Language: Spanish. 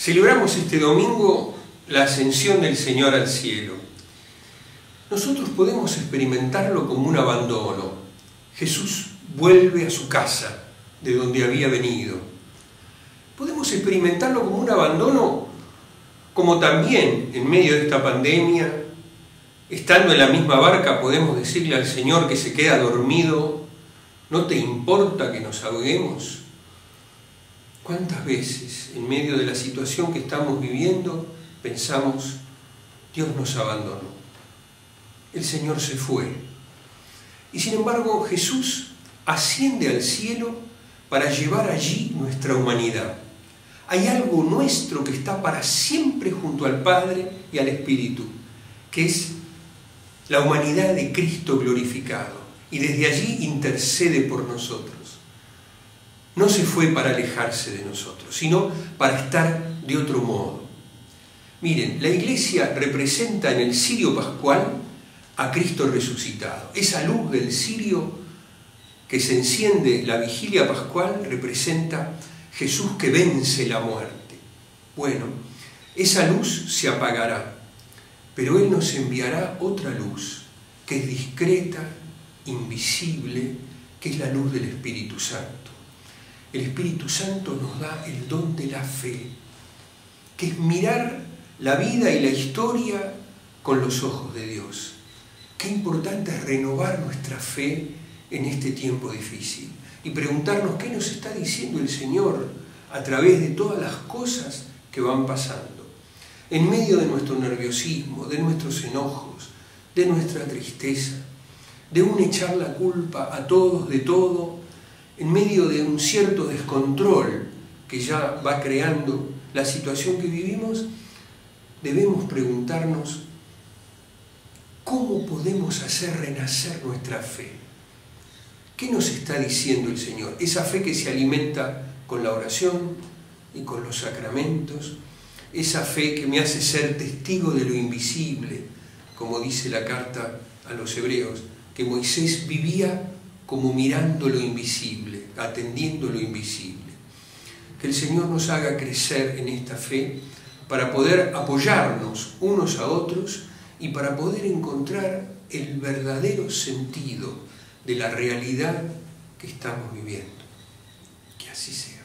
Celebramos este domingo la ascensión del Señor al cielo. Nosotros podemos experimentarlo como un abandono. Jesús vuelve a su casa, de donde había venido. Podemos experimentarlo como un abandono, como también en medio de esta pandemia, estando en la misma barca, podemos decirle al Señor que se queda dormido, ¿no te importa que nos ahoguemos? ¿Cuántas veces en medio de la situación que estamos viviendo pensamos, Dios nos abandonó, el Señor se fue? Y sin embargo Jesús asciende al cielo para llevar allí nuestra humanidad. Hay algo nuestro que está para siempre junto al Padre y al Espíritu, que es la humanidad de Cristo glorificado. Y desde allí intercede por nosotros no se fue para alejarse de nosotros, sino para estar de otro modo. Miren, la iglesia representa en el cirio pascual a Cristo resucitado. Esa luz del cirio que se enciende la vigilia pascual representa Jesús que vence la muerte. Bueno, esa luz se apagará, pero Él nos enviará otra luz que es discreta, invisible, que es la luz del Espíritu Santo el Espíritu Santo nos da el don de la fe, que es mirar la vida y la historia con los ojos de Dios. Qué importante es renovar nuestra fe en este tiempo difícil y preguntarnos qué nos está diciendo el Señor a través de todas las cosas que van pasando. En medio de nuestro nerviosismo, de nuestros enojos, de nuestra tristeza, de un echar la culpa a todos de todo en medio de un cierto descontrol que ya va creando la situación que vivimos, debemos preguntarnos cómo podemos hacer renacer nuestra fe. ¿Qué nos está diciendo el Señor? Esa fe que se alimenta con la oración y con los sacramentos, esa fe que me hace ser testigo de lo invisible, como dice la carta a los hebreos, que Moisés vivía como mirando lo invisible, atendiendo lo invisible. Que el Señor nos haga crecer en esta fe para poder apoyarnos unos a otros y para poder encontrar el verdadero sentido de la realidad que estamos viviendo. Que así sea.